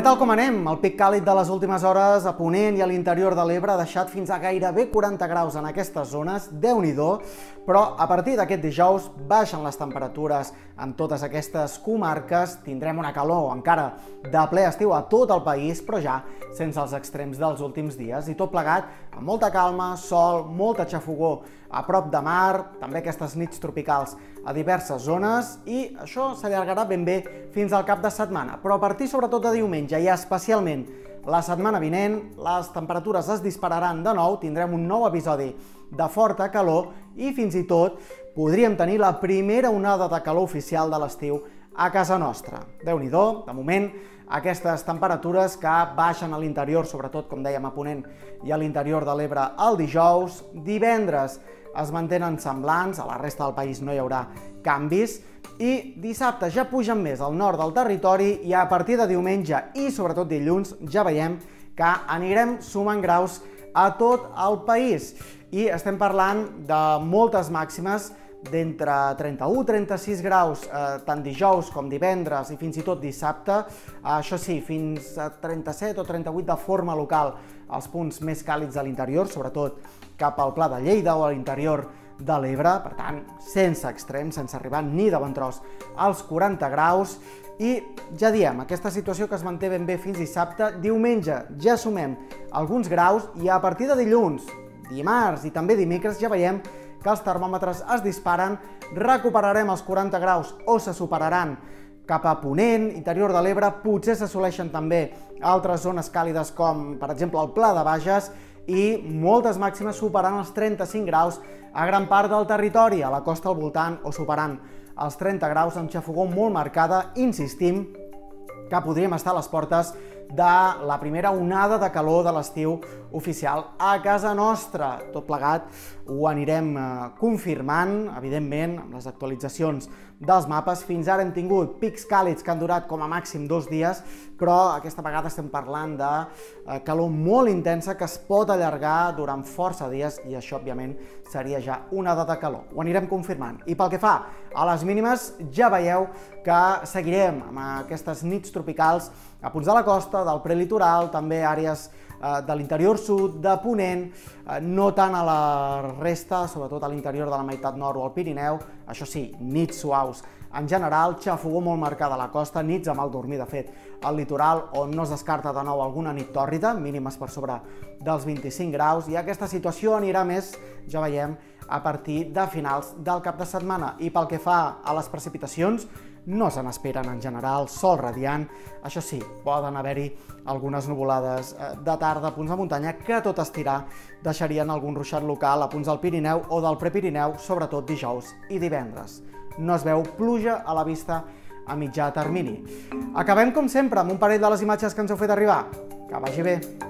Què tal com anem? El pic càlid de les últimes hores a Ponent i a l'interior de l'Ebre ha deixat fins a gairebé 40 graus en aquestes zones, déu nhi però a partir d'aquest dijous baixen les temperatures en totes aquestes comarques, tindrem una calor encara de ple estiu a tot el país, però ja sense els extrems dels últims dies, i tot plegat amb molta calma, sol, molta xafogó a prop de mar, també aquestes nits tropicals a diverses zones, i això s'allargarà ben bé fins al cap de setmana, però a partir sobretot de diumenge i especialment la setmana vinent les temperatures es dispararan de nou, tindrem un nou episodi de forta calor i fins i tot podríem tenir la primera onada de calor oficial de l'estiu a casa nostra. déu nhi de moment, aquestes temperatures que baixen a l'interior, sobretot, com dèiem, a Ponent i a l'interior de l'Ebre el dijous. Divendres es mantenen semblants, a la resta del país no hi haurà canvis, i dissabte ja pugen més al nord del territori i a partir de diumenge i sobretot dilluns ja veiem que anirem sumant graus a tot el país. I estem parlant de moltes màximes d'entre 31 36 graus eh, tant dijous com divendres i fins i tot dissabte. Eh, això sí, fins a 37 o 38 de forma local als punts més càlids de l'interior, sobretot cap al Pla de Lleida o a l'interior de l'Ebre, per tant, sense extrems, sense arribar ni de bon tros als 40 graus. I ja diem, aquesta situació que es manté ben bé fins dissabte, diumenge ja sumem alguns graus i a partir de dilluns, dimarts i també dimecres ja veiem que els termòmetres es disparen, recuperarem els 40 graus o se superaran. Cap a Ponent, interior de l'Ebre, potser s'assoleixen també altres zones càlides com, per exemple, el Pla de Bages i moltes màximes superant els 35 graus a gran part del territori, a la costa al voltant o superant els 30 graus amb xafogó molt marcada, insistim que podríem estar a les portes de la primera onada de calor de l'estiu oficial a casa nostra. Tot plegat ho anirem eh, confirmant, evidentment, amb les actualitzacions dels mapes. Fins ara hem tingut pics càlids que han durat com a màxim dos dies, però aquesta vegada estem parlant de eh, calor molt intensa que es pot allargar durant força dies i això, òbviament, seria ja una data de calor. Ho anirem confirmant. I pel que fa a les mínimes, ja veieu que seguirem amb aquestes nits tropicals a punts de la costa, del prelitoral, també àrees eh, de l'interior sud, de Ponent, eh, no tant a la resta, sobretot a l'interior de la meitat nord o al Pirineu, això sí, nits suaus. En general, xafogó molt marcada a la costa, nits amb el dormir, de fet, al litoral, on no es descarta de nou alguna nit tòrrida, mínimes per sobre dels 25 graus, i aquesta situació anirà més, ja veiem, a partir de finals del cap de setmana. I pel que fa a les precipitacions, no se n'esperen en general, sol radiant. Això sí, poden haver-hi algunes nuvolades eh, de tarda a punts de muntanya que tot estirar deixarien algun ruixat local a punts del Pirineu o del Prepirineu, sobretot dijous i divendres. No es veu pluja a la vista a mitjà termini. Acabem, com sempre, amb un parell de les imatges que ens heu fet arribar. Que vagi bé!